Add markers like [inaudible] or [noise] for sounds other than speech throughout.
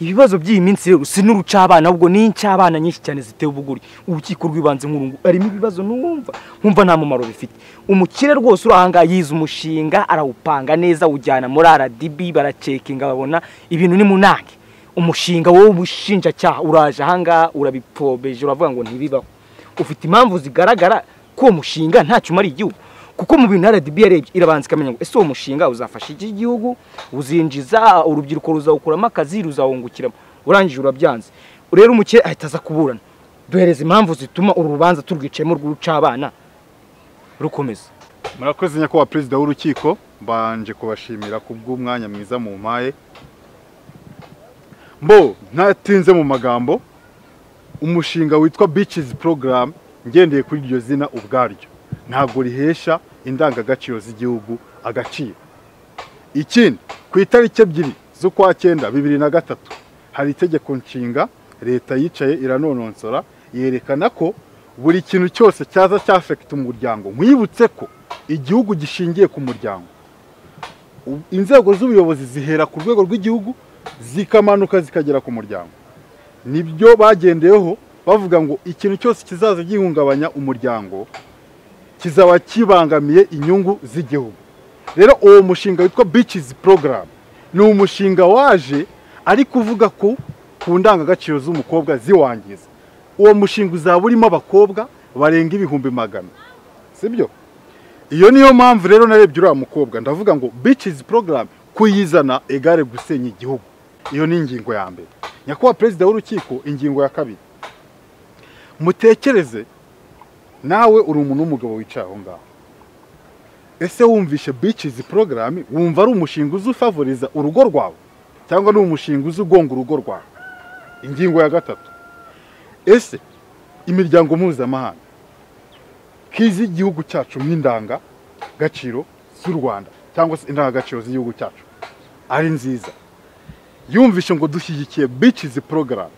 ibibazo by'iyi minsi rero si n'urucabana ahubwo ni incyabana nyinshi cyane ziteye ubuguri. Urukiko rw'ibanze nk'urungu harimo ibibazo numva. Nkumva nta mumaro bifite. Umukire rwose uri ahangaha yize umushinga arawupanga neza awujyana muri RDB baracekinga babona ibintu ni munange umushinga wowe ubushinjacyaha uraje ahangaha urabipfobeje uravuga ngo ntibibaho. Ufite impamvu zigaragara ko uwo mushinga ntacyo umariye igihugu. Kuko mu bintu RDB yarebye irabanza ikamenya ngo ese uwo mushinga uzafasha iki gihugu? Uzinjiza urubyiruko ruzawukuramo akazi ruzawungukiramo. Urangije urabyanze. Rero umukire ahita aza kuburana. Duhereza impamvu zituma uru rubanza turwicayemo rw'urucabana rukomeza. Murakoze nyakubahwa perezida w'urukiko. Mbanje kubashimira ku bw'umwanya mwiza mu mpaye mbo ntatinze mu magambo. Umushinga witwa beaches program ngendeye kuri iryo zina ubwaryo. Ntabwo rihesha. Indangagaciro z'igihugu agaciro. Ikindi ku itariki ebyiri z'ukwa cyenda bibiri na gatatu hari itegeko nshinga leta yicaye iranononsora yerekana ko buri kintu cyose cyaza cyafekita umuryango. Nkwibutse ko igihugu gishingiye ku muryango. Inzego z'ubuyobozi zihera ku rwego rw'igihugu zikamanuka zikagera ku muryango. Nibyo bagendeyeho bavuga ngo ikintu cyose kizaza gihungabanya umuryango kizaba kibangamiye inyungu z'igihugu. Rero uwo mushinga witwa beaches program ni umushinga waje ari kuvuga ko ku ndangagaciro z'umukobwa ziwangiza. Uwo mushinga uzaba urimo abakobwa barenga ibihumbi magana. Sibyo? Iyo niyo mpamvu rero narebye uriya mukobwa ndavuga ngo beaches program kuyizana egare gusenya igihugu. Iyo ni ingingo ya mbere. Nyakubahwa perezida w'urukiko ingingo ya kabiri. Mutekereze nawe uri umuntu w'umugabo wicaye aho ngaho. Ese wumvishe beaches program wumva ari umushinga uzi ufavoriza urugo rwawe cyangwa ni umushinga uzi ugonga urugo rwawe? Ingingo ya gatatu. Ese imiryango mpuzamahanga kizi igihugu cyacu nk'indangagaciro z'u rwanda cyangwa se indangagaciro z'igihugu cyacu? Ari nziza. Yumvishe ngo dushyigikiye beaches program.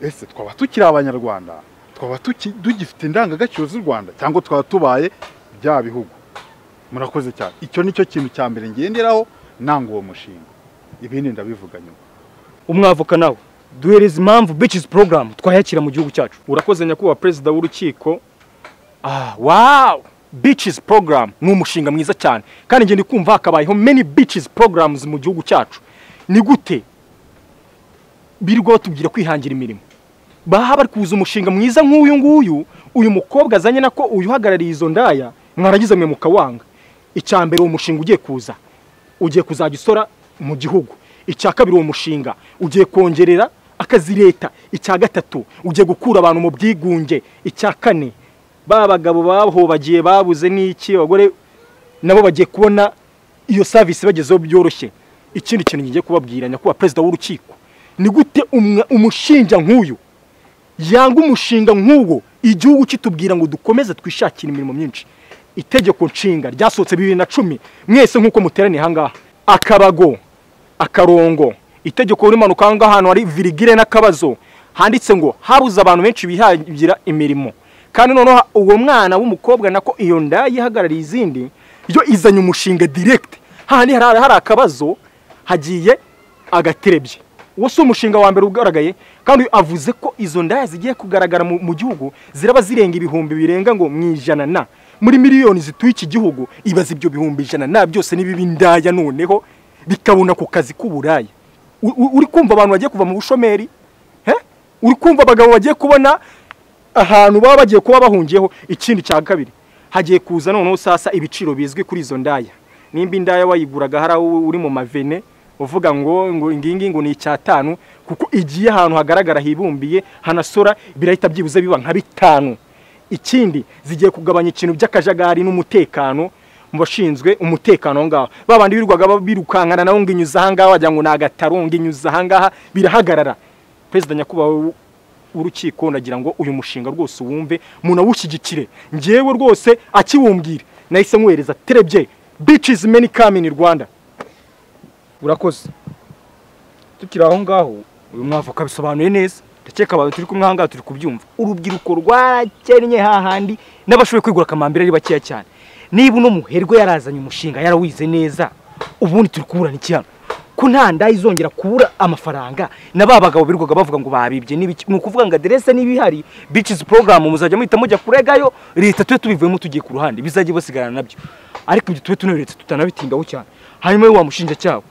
Ese twaba tukiri abanyarwanda? Twaba tugifite indangagaciro z'u rwanda cyangwa twaba tubaye bya bihugu. Murakoze cyane. Icyo ni cyo kintu cya mbere ngenderaho nanga uwo mushinga. Ibindi ndabivuga nyuma. Umwavoka nawe. Duhereza impamvu beaches program twayakira mu gihugu cyacu. Urakoze nyakubahwa perezida w'urukiko. Ah wow! Beaches program ni umushinga mwiza cyane. Kandi ngende kumva hakabayeho many beaches programs mu gihugu cyacu. Ni gute? Birirwa batubwira kwihangira imirimo. Baha bari kuza umushinga mwiza nk'uyu nguyu. Uyu mukobwa azanye nako uyu uhagarariye izo ndaya mwaragize mwe mukawanga. Icya mbere uwo mushinga ugiye kuza. Ugiye kuzajya usora mu gihugu. Icya kabiri uwo mushinga ugiye kongerera akazi leta. Icya gatatu ugiye gukura abantu mu bwigunge. Icya kane ba bagabo bahobagiye babuze n'iki abagore nabo bagiye kubona iyo savisi bagezeho byoroshye. Ikindi kintu ngiye kubabwira nyakubahwa perezida w'urukiko. Ni gute umushinja nk'uyu yanga umushinga nk'uwo. Igihugu kitubwira ngo dukomeze twishakire imirimo myinshi. Itegeko nshinga ryasohotse bibiri na cumi. Mwese nk'uko muteraniye ahangaha akabago akarongo. Itegeko rimanuka ahangaha ahantu hari virigire n'akabazo. Handitse ngo habuze abantu benshi bihangira imirimo. Kandi noneho uwo mwana w'umukobwa nako iyo nda yihagarariye izindi yo izanye umushinga direct. Hahandi hari akabazo hagiye agaterebye. Uwo si umushinga wa mbere ugaragaye kandi avuze ko izo ndaya zigiye kugaragara mu, gihugu ziraba zirenga ibihumbi birenga ngo mu ijana na. Muri miliyoni zituye iki gihugu ibaza ibyo bihumbi ijana na byose nibiba indaya noneho bikabona ku kazi k'uburaya uri kumva abantu bagiye kuva mu bushomeri? Uri kumva abagabo bagiye kubona ahantu baba bagiye kuba bahungiyeho? Ikindi cya kabiri hagiye kuza noneho sasa ibiciro bizwi kuri izo ndaya. Nimba indaya wayiguraga hari uri mu mavene uvuga ngo ngingi ngo ni icyatanu kuko igiye ahantu hagaragara hibumbiye hanasora birahita byibuze biba nka bitanu. Ikindi zigiye kugabanya ikintu by'akajagari n'umutekano mu bashinzwe umutekano aho ngaho. Ba bandi birirwaga birukankana nawo ngo inyuze aha ngaha wagira ngo ni agataro ngo inyuze aha ngaha birahagarara. Perezida nyakubahwa w'urukiko nagira ngo uyu mushinga rwose uwumve munawushyigikire. Ngewe rwose akiwumbwira nahise nkohereza terebye many come in Rwanda. Urakoze. Tukiri aho ngaho uyu mwavoka bisobanuye neza ndakeka abantu turi kumwe aha ngaha turi kubyumva. Urubyiruko rwarakennye hahandi n'abashoboye kwigura akamambiri ari bakeya cyane. Niba uno muherwe yarazanye umushinga yarawize neza ubundi turi kuburana iki hano? Ko nta ndaya izongera kubura amafaranga na ba bagabo birirwaga bavuga ngo babibye. Ni ukuvuga ngo aderese niba ihari bicizi porogaramu muzajya muhita mujya kuregayo leta tube tubivuyemo tugiye ku ruhande. Bizajye basigarana na byo. Ariko ibyo tube tuneretse tutanabitindaho cyane. Hanyuma we wa mushinjacyaha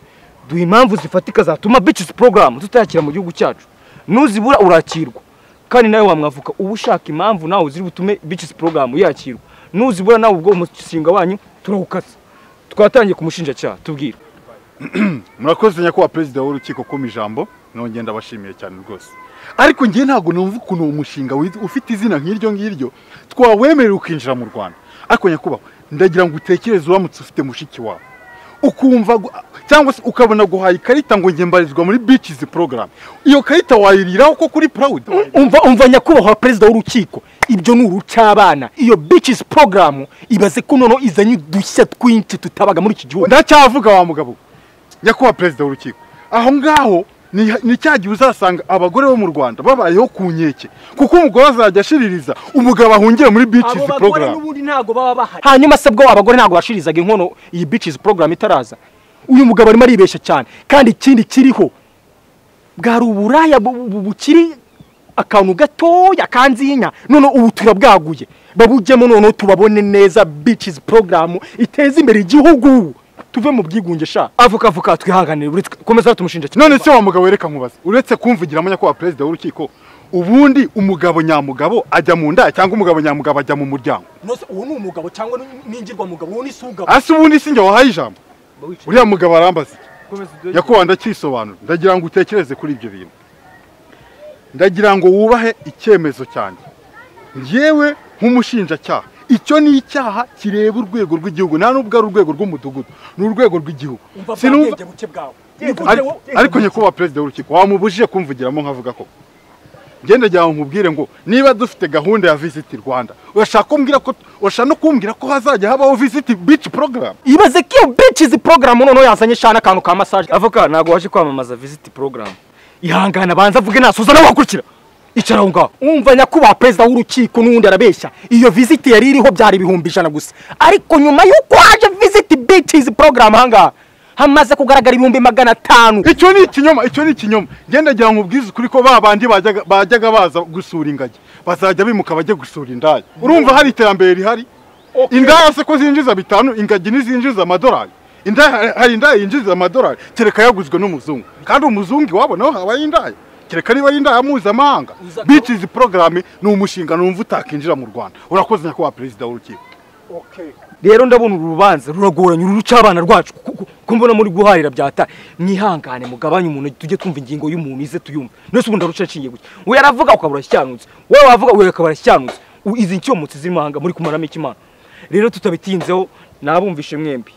duha impamvu zifatika zatuma bicizi porogaramu tutayakira mu gihugu cyacu. Nuzibura urakirwa. Kandi nawe wamwavuka uba ushaka impamvu nawe ziri butume bicizi porogaramu yakirwa. Nuzibura nawe ubwo umushinga wanyu turawukasa twatangiye ku mushinjacyaha tubwire. [clears throat] Murakoze nyakubahwa perezida w'urukiko kuma ijambo nongeye ndabashimiye cyane rwose. Ariko njye ntabwo numva ukuntu uwo mushinga ufite izina nk'iryo ngiryo twawemerera ukinjira mu rwanda. Ariko nyakubahwa ndagira ngo utekereze uramutse ufite mushiki wawe. Ukumva cyangwa se ukabona guhaye ikarita ngo njye mbarizwa muri bicizi porogaramu iyo karita wayiriraho ko kuri purawudi umva umva nyakubahwa perezida w'urukiko. Ibyo ni urucyabana iyo bicizi porogaramu ibaze ko noneho izanye udushya twinshi tutabaga muri iki gihugu. Ndacyavuga wa mugabo. Nyakubahwa perezida w'urukiko. Aho ngaho ni cya gihe uzasanga abagore bo mu rwanda babayeho ku nkeke kuko umugore azajya ashiririza umugabo ahungire muri bicizi porogaramu n'ubundi ntabwo baba bahari. Hanyuma se bwo abagore ntabwo bashirizaga inkono iyi bicizi porogaramu itaraza? Uyu mugabo arimo aribeshya cyane kandi ikindi kiriho bwari uburaya bu- bu- bukiri akantu gatoya kanzinya none ubu turabwaguye babujyemo noneho tubabone neza bicizi porogaramu iteza imbere igihugu. Tuve mu bwigunge sha? Avoka avoka twihanganire uretse komeza tumushinja none se wa mugabo wereka nkubaza uretse kumvugiramo nyakubahwa perezida w'urukiko ubundi umugabo nyamugabo ajya mu nda cyangwa umugabo nyamugabo ajya mu muryango? Nose uwo ni umugabo cyangwa n'ingirwa mugabo uwo ni sugabo ase ubundi si njye wahaye ijambo? Uriya mugabo arambaza nyakubahwa ndakisobanura ndagira ngo utekereze kuri ibyo bintu. Ndagira ngo wubahe icyemezo cyanjye. Njyewe nk'umushinjacyaha. Icyo ni icyaha kireba urwego rw'igihugu nta nubwo ari urwego rw'umudugudu ni urwego rw'igihugu. Ariko- nyakubahwa perezida w'urukiko wamubujije kumvugiramo nkavuga ko. Ngira ngo nkubwire ngo niba dufite gahunda ya visiti rwanda urashaka kumbwira ko urashaka no kumbwira ko hazajya habaho visiti bici porogaramu ibaze ko iyo bicizi porogaramu noneho yazanye shana akantu ka masaje avoka ntabwo waje kwamamaza visit program. Ihangana banza avuge nasoza nawe wakurikira. Icara aho ngaho umva nyakubahwa perezida w'urukiko n'ubundi arabeshya. Iyo visiti yari iriho byari ibihumbi ijana gusa. Ariko nyuma y'uko haje visiti bicizi porogaramu ahangaha hamaze kugaragara ibihumbi magana atanu. Icyo ni ikinyoma icyo ni ikinyoma. Ngenda ngira ngo ubwize ukuri ko ba bandi bajyaga baza gusura ingagi. Bazajya bimuka bajye gusura indaya. Urumva hari iterambere rihari? Indaya se ko zinjiza bitanu ingagi ntizinjiza amadolari. Hari indaya yinjiza amadolari kereka yaguzwe n'umuzungu. Kandi umuzungu iwabo naho habaye indaya. Kereka niba ari indaya mpuzamahanga. Uza- bicizi porogaramu ni umushinga numva utakinjira mu rwanda. Urakoze nyakubahwa perezida w'urukiko. Rero ndabona uru rubanza ruragoranye uru rucabana rwacu. Ku- ku- ko mbona muri guharira byata mwihangane mugabanye umuntu tujye twumva ingingo y'umuntu ize tuyumva nese ubundi aruca aciye gutya. We yaravuga ukaba urashyanutse wowe wavuga we akaba arashyanutse U- izi nshyomutsi ziri mahanga muri kumaramo ikimana rero tutabitinzeho nabumvishe mwembi.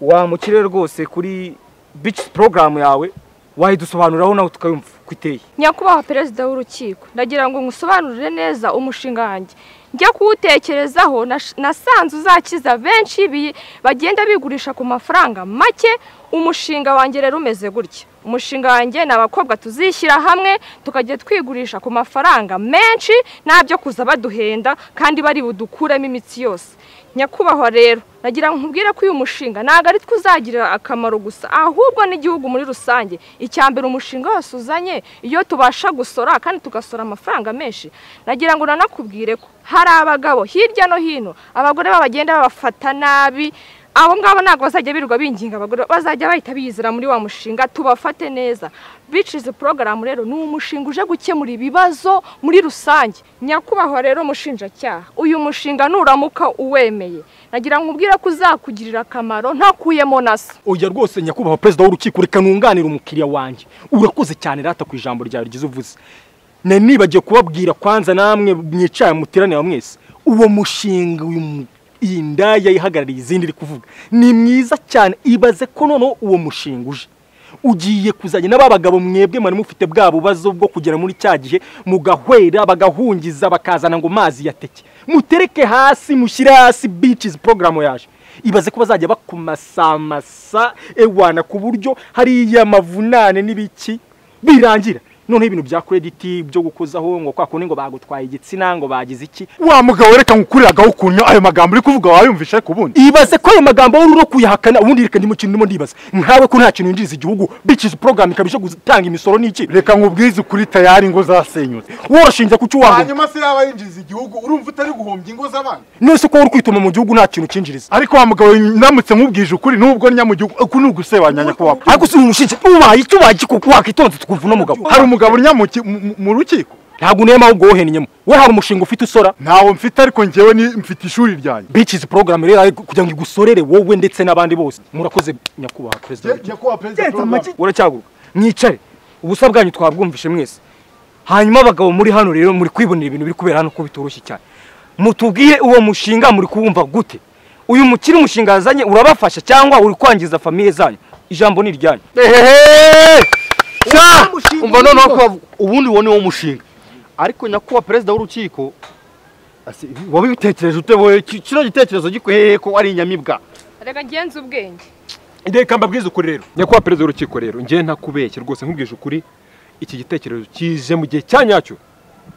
Wamukire rwose kuri bici porogaramu yawe wayidusobanuriraho nawe tukayumva ko iteye nyakubahwa perezida w'urukiko ndagira ngo ngusobanurire neza umushinga wanjye. Njya kuwutekerezaho nasanze uzakiza benshi bagenda bigurisha ku mafaranga make umushinga wanjye rero umeze gutya. Umushinga wanjye ni abakobwa tuzishyira hamwe tukajya twigurisha ku mafaranga menshi nta byo kuza baduhenda kandi bari budukuremo imitsi yose. Nyakubahwa rero nagira nkubwire ko uyu mushinga ntabwo ari twe uzagirira akamaro gusa ahubwo n'igihugu muri rusange. Icya mbere umushinga wose uzanye iyo tubasha gusora kandi tugasora amafaranga menshi nagira ngo nanakubwire ko hari abagabo hirya no hino abagore babagenda babafata nabi abo ngabo ntabwo bazajya birirwa binginga abagore bazajya bahita biyizira muri wa mushinga tubafate neza. Bicizi porogaramu rero ni umushinga uje gukemura ibibazo muri rusange. Nyakubahwa rero umushinjacyaha uyu mushinga nuramuka uwemeye. Nagira ngo ubwire ko uzakugirira akamaro ntakuyemo na se oya rwose nyakubahwa perezida w'urukiko reka nunganire umukiriya wanjye. Urakoze cyane rata ku ijambo ryawe rigize uvuze. Nari nibagiye kubabwira kwanza namwe mwicaye muteranira mwese. Uwo mushinga uyu iyi ndaya ihagarariye izindi iri kuvuga. Ni mwiza cyane ibaze ko noneho uwo mushinga uje. Ugiye kuzajya n'aba bagabo mwebwe mwari mufite bwa bubazo bwo kugera muri cya gihe mugahwera bagahungiza bakazana ngo mazi yateke mutereke hasi mushyire hasi bicizi porogaramu yaje. Ibaze ko bazajya bakumasamasa ewana ku buryo hariya amavunane n'ibiki birangira. Noneho ibintu bya credit byo gukozaho ngo kwa kundi ngo bagutwaye igitsina ngo bagize iki? Wa mugabo reka ngukuriragaho ukuntu ayo magambo uri kuvuga wayumvishe ku bundi ibaze ko ayo magambo wowe uri kuyahakana ubundi reka ndimo kintu ndimo ndibaza. Nkawe ko nta kintu yinjiriza igihugu bitches program ikabije gutanga imisoro n'iki reka nkubwize ukuri tayari ingo zasenyutse. Woroshinze ku cyo wanga hanyuma se yaba yinjiza igihugu urumva utari guhombya ingo z'abandi nese ko uri kwituma mu gihugu nta kintu kinjiriza ariko wa mugabo ndamutse nkubwije ukuri nubwo nya mu gihugu uku ni ugusebanya nyakubahwa. Ariko si umushinja ubaye icyo ubaye kuko wakitonze tukumva uno mugabo. Hari umugabo urya mu ki- mu- mu rukiko? Ntabwo unema ahubwo wohennyemo we hari umushinga ufite usora? Ntawo mfite ariko njyewe ni mfite ishuri ryanjye. Bitches program rero ari kugira ngo igusorere wowe ndetse n'abandi bose. Murakoze nyakubahwa perezida nyakubahwa perezida uracyaguruka. Mwicare. Ubusa bwanyu twabwumvishe mwese. Hanyuma abagabo muri hano rero muri kwibonera ibintu biri kubera hano ko bitoroshye cyane. Mutubwire uwo mushinga muri kuwumva gute? Uyu mukiri umushinga yazanye urabafasha cyangwa uri kwangiza famiye zanyu? Ijambo ni iryanyu umva noneho ko ubundi uwo ni wo mushinga. Ariko nyakubahwa perezida w'urukiko asi- wabitekereje ute? Wowe Ki- kino gitekerezo gikwiye ko ari inyamibwa. Reka ngenze ubwenge. Reka mbabwize ukuri rero. Nyakubahwa perezida w'urukiko rero njyewe ntakubeshye rwose nkubwije ukuri iki gitekerezo kije mu gihe cya nyacyo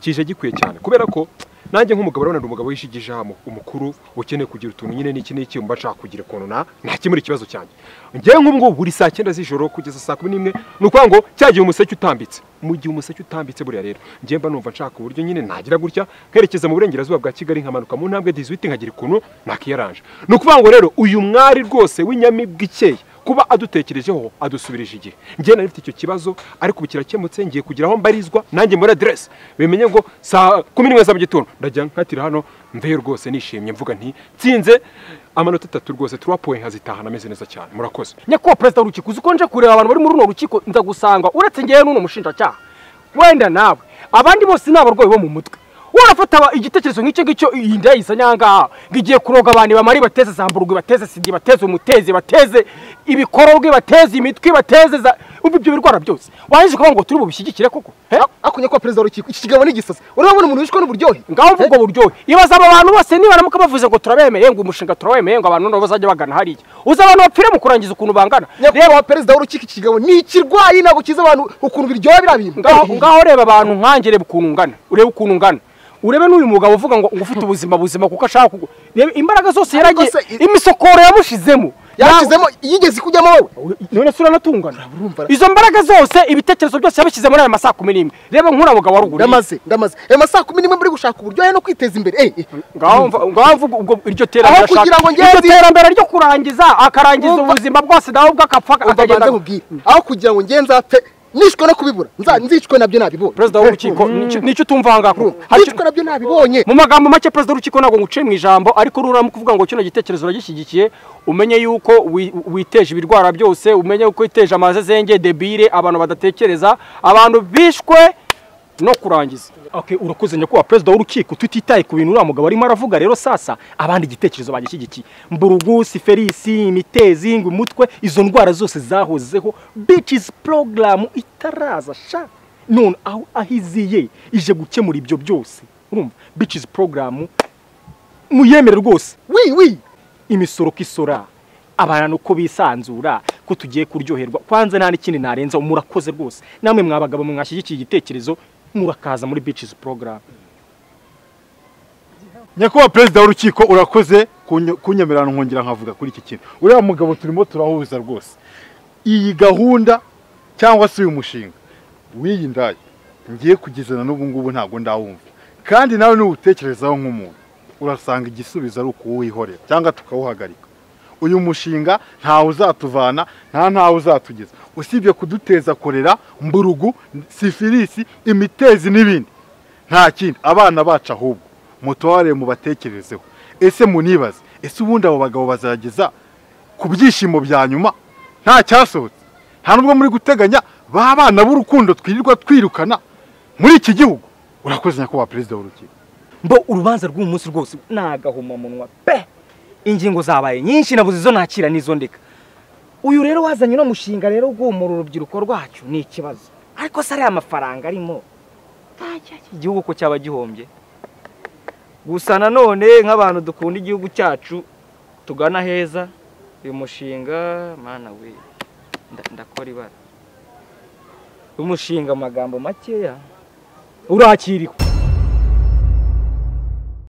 kije gikwiye cyane. Kubera ko nanjye nk'umugabo urabona umugabo wishigije umukuru ukeneye kugira utuntu. Nyine n'iki n'iki mba nshaka kugira ukuntu na nakemura ikibazo cyanjye. Njyewe nk'ubu ngubu buri saa cyenda z'ijoro kugeza saa kumi n'imwe ni ukuvuga ngo cya gihe umuseke utambitse. Mu gihe umuseke utambitse buriya rero njyewe mba numva nshaka uburyo nyine nagira gutya nkerekeza mu burengerazuba bwa kigali nkamanuka mu ntambwe dizwiti nkagira ukuntu nakiyaranje ni ukuvuga ngo rero uyu mwari rwose w'inyamibwa ikeye kuba adutekerejeho adusubirije igihe. Njyewe nari mfite icyo kibazo ariko ubu kirakemutse ngiye kugira aho mbarizwa nanjye muri aderesi bimenye ngo saa kumi n'imwe za mu gitondo. Ndajya nkatira hano mveyo rwose nishimye mvuga nti nsinze amanota atatu rwose turapoye nkazitahana ameze neza cyane. Murakoze. Nyakubahwa perezida w'urukiko uzi ko nje kureba abantu bari muri runo rukiko? Nza gusanga uretse ngewe n'uno mushinjacyaha. Wenda nawe. Abandi bose ni abarwayi bo mu mutwe. Urafata aba- igitekerezo nk'icyo ngicyo iyi nda yayisa nyangaha ngo igiye kuroga abantu ibamara ibateze za mburugwe ibateze sida ibateze umutezi ibateze ibikororwe ibateze imitwe ibateze za ibyo birwara byose. Waje kuvuga ngo turi bubishyigikire koko? Ako nyakubahwa perezida w'urukiko iki kigabo ni igisazi urabona umuntu wishwe n'uburyohe? Ngaho mvuga buryohe ibaza aba bantu bose nibaramuka bavuze ngo turabemeye ngo umushinga turawemeye ngo abantu nabo bazajya bagana hariya. Uzi abantu bapfire mu kurangiza ukuntu bangana. Nyakubahwa perezida w'urukiko iki kigabo ni ikirwayi ntabwo kiza abantu ukuntu biryoha biriya bintu ngaho reba abantu nkanjye reba ukuntu ungana urebe ukuntu ungana urebe n'uyu mugabo uvuga ngo ufite ubuzima buzima kuko ashaka imbaraga zose yaragiye imisokoro yamushizemo. Yashyizemo yigeze kujyamo wowe none se uranatungana. Izo mbaraga zose ibitekerezo byose yabishyize muri aya masaa kumi n'imwe. Reba nk'uriya mugabo wa ruguru ndamaze ndamaze. Ayo masaa kumi n'imwe muri gushaka uburyohe no kwiteza imbere. Eh, eh. ngaho mvuga ubwo iryo terambere ashaka iryo terambere ryo kurangiza akarangiza ubuzima bwose nawe ubwo akapfa akagenda aho kugira ngo ngenze apfe nishwe no kubibura. Nza nzicwe na byo nabibonye. Perezida w'urukiko nicyo- ni cyo utumva aha ngaha Hari- nzicwe na byo nabibonye. Mu magambo make perezida w'urukiko ntabwo nguciye mu ijambo ariko ruramo kuvuga ngo kino gitekerezo uragishyigikiye umenye yuko wi- witeje ibirwara byose umenye yuko witeje amazezenge debire abantu badatekereza abantu bishwe no kurangiza. Urakoze nyakubahwa perezida w'urukiko tutitaye ku bintu uriya mugabo arimo aravuga rero sasa abandi igitekerezo bagishyigikiye. Mburugusi ferisi imitezi ngo umutwe izo ndwara zose zahozeho. Bitches program itaraza sha. None aho aho iziye ije gukemura ibyo byose. Urumva? Bitches program. Muyemere rwose. Wi wi imisoro ko isora abantu uko bisanzura ko tugiye kuryoherwa. Kwanza nta n'ikindi narenza murakoze rwose. Namwe mwabagabo mwashyigikiye igitekerezo. Murakaza muri bitches program. Nyakubahwa perezida w'urukiko urakoze kunye- kunyemerera nkongera nkavuga kuri iki kintu. Uriya mugabo turimo turahuza rwose. Iyi gahunda cyangwa se uyu mushinga w'iyi ndaya ngiye kugezana n'ubu ngubu ntabwo ndawumva. Kandi nawe nuwutekerezaho nk'umuntu. Urasanga igisubizo ari ukuwihorera cyangwa tukawuhagarika. Uyu mushinga ntawe uzatuvana nta ntawe uzatugeza. Usibye kuduteza korera mburugu sifilisi imitezi n'ibindi. Nta kindi. Abana bacu ahubwo mutware mubatekerezeho. Ese munibaze? Ese ubundi abo bagabo bazageza ku byishimo bya nyuma? Nta cyasohotse. Nta nubwo muri guteganya ba bana b'urukundo twirirwa twirukana. Muri iki gihugu urakoze nyakubahwa perezida w'urukiko mbo urubanza rw'uyu munsi rwose ni agahomamunwa pe! Ingingo zabaye nyinshi nabuze izo nakira n'izo ndeka. Uyu rero wazanye uno mushinga rero ugumura urubyiruko rwacu ni ikibazo. Ariko se ariya mafaranga arimo? Igihugu ko cyaba gihombye. Gusa nanone nk'abantu dukunda igihugu cyacu tugana heza uyu mushinga mana we nda- ndakora ibara. Umushinga amagambo makeya urakiriwe